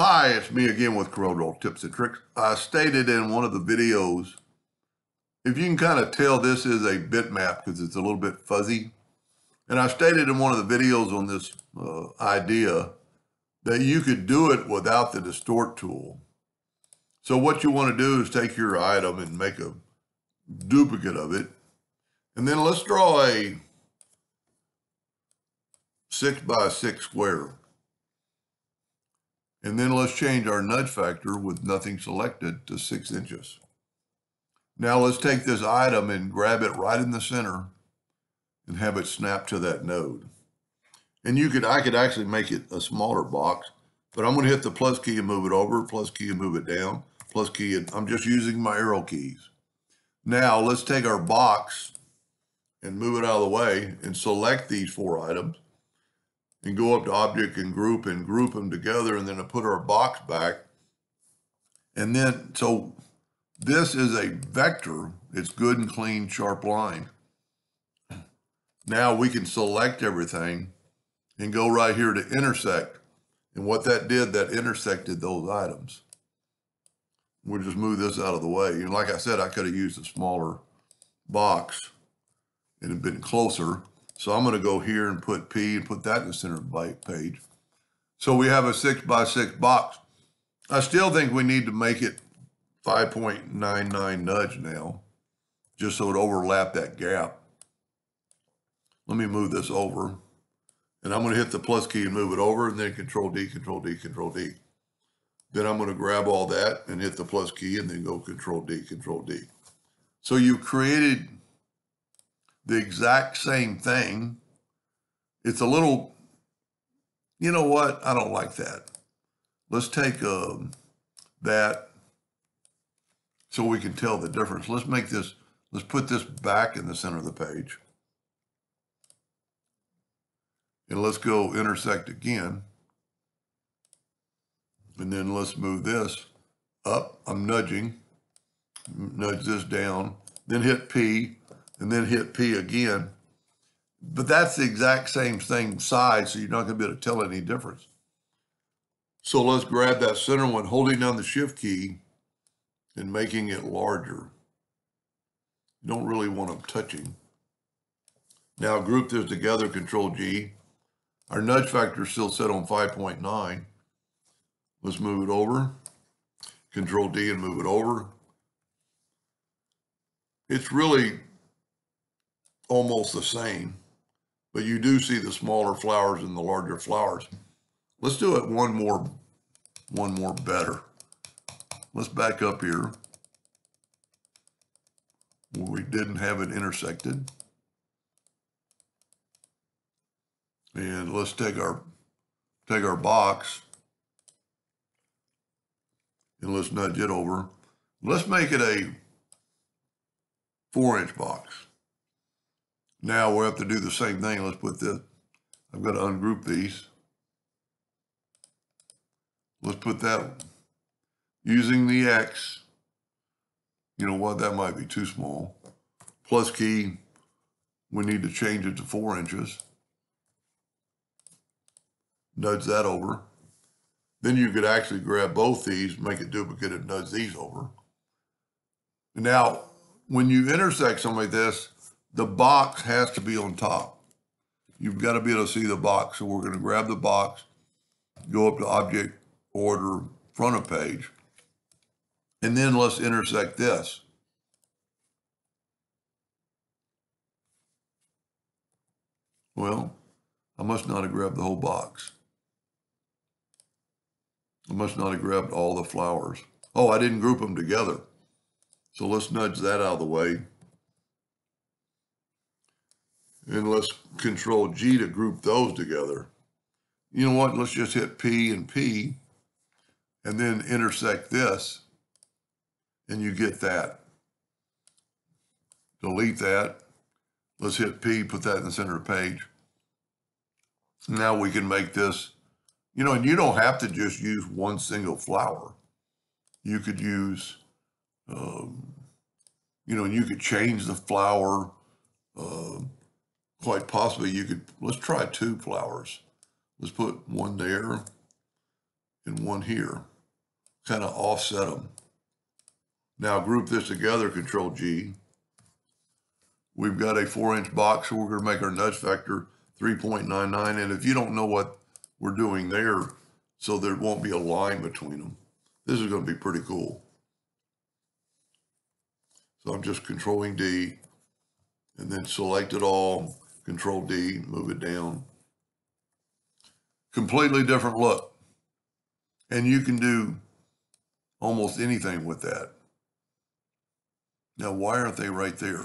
Hi, it's me again with CorelDRAW Tips and Tricks. I stated in one of the videos, if you can kind of tell this is a bitmap because it's a little bit fuzzy. And I stated in one of the videos on this uh, idea that you could do it without the distort tool. So what you want to do is take your item and make a duplicate of it. And then let's draw a six by six square. And then let's change our nudge factor with nothing selected to six inches. Now let's take this item and grab it right in the center and have it snap to that node. And you could, I could actually make it a smaller box, but I'm gonna hit the plus key and move it over, plus key and move it down, plus key, and I'm just using my arrow keys. Now let's take our box and move it out of the way and select these four items and go up to object and group and group them together and then put our box back. And then, so this is a vector. It's good and clean, sharp line. Now we can select everything and go right here to intersect. And what that did, that intersected those items. We'll just move this out of the way. And like I said, I could have used a smaller box and been closer. So I'm going to go here and put P and put that in the center of the page. So we have a six by six box. I still think we need to make it 5.99 nudge now, just so it overlap that gap. Let me move this over. And I'm going to hit the plus key and move it over, and then Control D, Control D, Control D. Then I'm going to grab all that and hit the plus key and then go Control D, Control D. So you've created the exact same thing. It's a little, you know what? I don't like that. Let's take um, that so we can tell the difference. Let's make this, let's put this back in the center of the page. And let's go intersect again. And then let's move this up. I'm nudging, nudge this down, then hit P, and then hit P again. But that's the exact same thing size, so you're not going to be able to tell any difference. So let's grab that center one, holding down the shift key and making it larger. You don't really want them touching. Now group this together, Control G. Our nudge factor is still set on 5.9. Let's move it over. Control D and move it over. It's really almost the same, but you do see the smaller flowers and the larger flowers. Let's do it one more, one more better. Let's back up here where we didn't have it intersected. And let's take our, take our box and let's nudge it over. Let's make it a four inch box. Now we'll have to do the same thing. Let's put this, I've got to ungroup these. Let's put that using the X. You know what, that might be too small. Plus key, we need to change it to four inches. Nudge that over. Then you could actually grab both these, make a duplicate and nudge these over. Now, when you intersect something like this, the box has to be on top. You've got to be able to see the box. So we're going to grab the box, go up to Object, Order, Front of Page, and then let's intersect this. Well, I must not have grabbed the whole box. I must not have grabbed all the flowers. Oh, I didn't group them together. So let's nudge that out of the way. And let's control G to group those together. You know what? Let's just hit P and P and then intersect this and you get that. Delete that. Let's hit P, put that in the center of page. Now we can make this, you know, and you don't have to just use one single flower. You could use, um, you know, and you could change the flower. Uh, quite possibly you could, let's try two flowers. Let's put one there and one here, kind of offset them. Now group this together, Control G. We've got a four inch box, so we're gonna make our nudge factor 3.99. And if you don't know what we're doing there, so there won't be a line between them, this is gonna be pretty cool. So I'm just controlling D and then select it all, control D, move it down. Completely different look. And you can do almost anything with that. Now, why aren't they right there?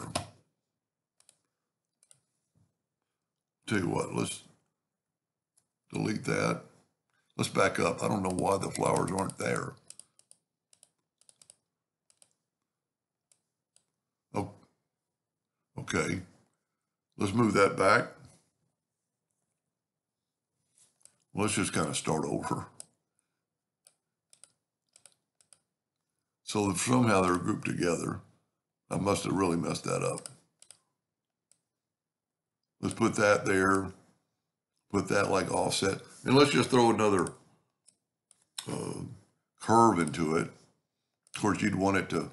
Tell you what, let's delete that. Let's back up. I don't know why the flowers aren't there. Oh, okay. Let's move that back. Let's just kind of start over. So somehow they're grouped together. I must have really messed that up. Let's put that there. Put that like offset. And let's just throw another uh, curve into it. Of course, you'd want it to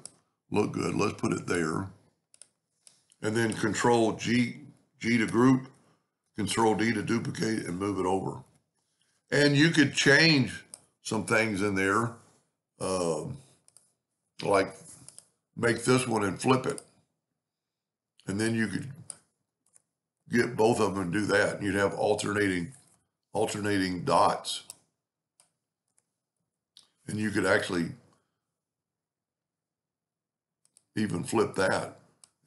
look good. Let's put it there. And then control G, G to group, control D to duplicate and move it over. And you could change some things in there, um, like make this one and flip it. And then you could get both of them and do that. And you'd have alternating, alternating dots. And you could actually even flip that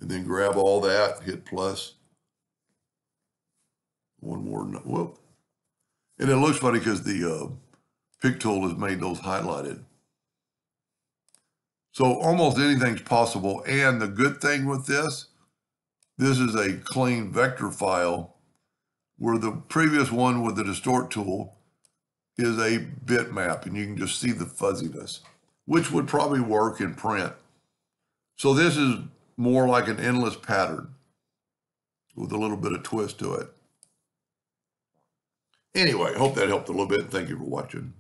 and then grab all that, hit plus. One more, whoop. And it looks funny because the uh, tool has made those highlighted. So almost anything's possible. And the good thing with this, this is a clean vector file where the previous one with the distort tool is a bitmap and you can just see the fuzziness, which would probably work in print. So this is more like an endless pattern with a little bit of twist to it. Anyway, hope that helped a little bit. Thank you for watching.